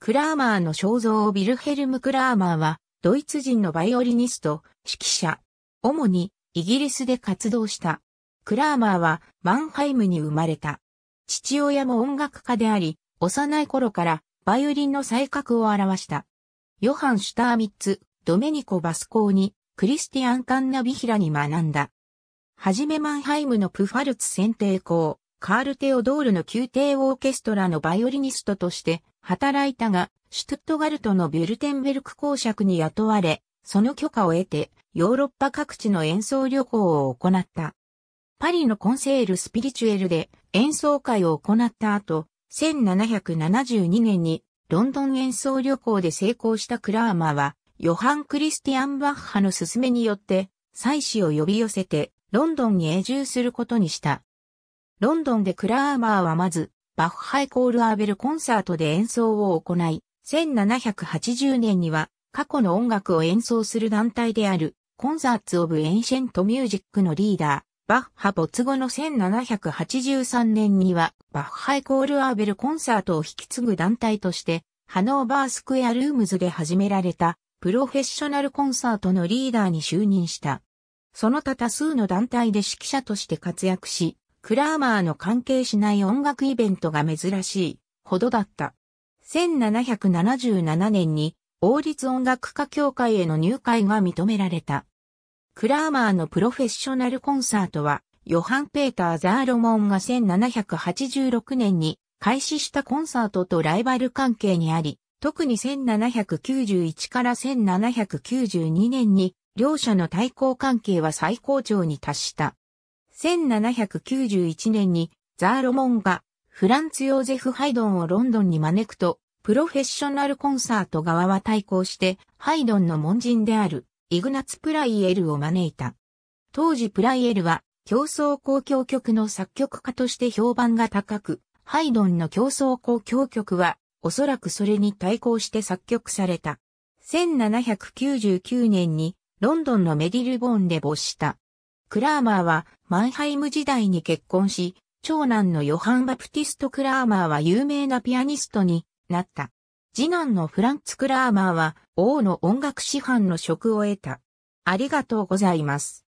クラーマーの肖像をビルヘルム・クラーマーは、ドイツ人のバイオリニスト、指揮者。主に、イギリスで活動した。クラーマーは、マンハイムに生まれた。父親も音楽家であり、幼い頃から、バイオリンの才覚を現した。ヨハン・シュターミッツ、ドメニコ・バスコーニ、クリスティアン・カンナビヒらに学んだ。はじめマンハイムのプファルツ選帝侯、カール・テオドールの宮廷オーケストラのバイオリニストとして働いたが、シュトゥットガルトのビュルテンベルク公爵に雇われ、その許可を得て、ヨーロッパ各地の演奏旅行を行った。パリのコンセールスピリチュエルで演奏会を行った後、1772年にロンドン演奏旅行で成功したクラーマーは、ヨハン・クリスティアン・バッハの勧めによって、妻子を呼び寄せて、ロンドンに永住することにした。ロンドンでクラーマーはまず、バッハイコールアーベルコンサートで演奏を行い、1780年には過去の音楽を演奏する団体であるコンサーツ・オブ・エンシェント・ミュージックのリーダー、バッハ没後の1783年には、バッハイコールアーベルコンサートを引き継ぐ団体として、ハノーバースクエアルームズで始められた、プロフェッショナルコンサートのリーダーに就任した。その他多数の団体で指揮者として活躍し、クラーマーの関係しない音楽イベントが珍しいほどだった。1777年に王立音楽家協会への入会が認められた。クラーマーのプロフェッショナルコンサートは、ヨハン・ペーター・ザーロモンが1786年に開始したコンサートとライバル関係にあり、特に1791から1792年に両者の対抗関係は最高潮に達した。1791年にザーロモンがフランツ・ヨーゼフ・ハイドンをロンドンに招くと、プロフェッショナルコンサート側は対抗してハイドンの門人であるイグナツ・プライエルを招いた。当時プライエルは競争交響曲の作曲家として評判が高く、ハイドンの競争交響曲はおそらくそれに対抗して作曲された。1799年にロンドンのメディルボーンで没した。クラーマーはマンハイム時代に結婚し、長男のヨハン・バプティスト・クラーマーは有名なピアニストになった。次男のフランツ・クラーマーは王の音楽師範の職を得た。ありがとうございます。